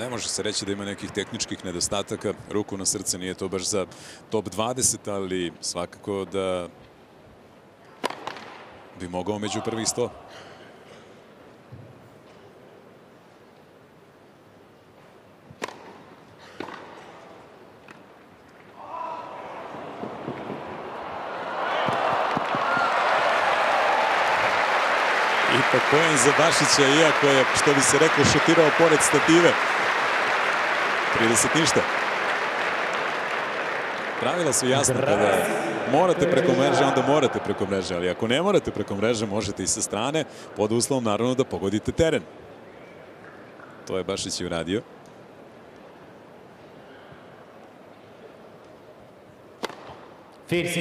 Ne može se reći da ima nekih tehničkih nedostataka. Ruku na srce nije to baš za top 20, ali svakako da bi mogao među prvih 100. Ipak poen za Bašića, iako je, što bi se reklo, šutirao pored stative. 30 ništa. Pravila su jasna kada morate preko mreže, onda morate preko mreže, ali ako ne morate preko mreže, možete i sa strane, pod uslovom naravno da pogodite teren. To je Bašić i uradio. Fierce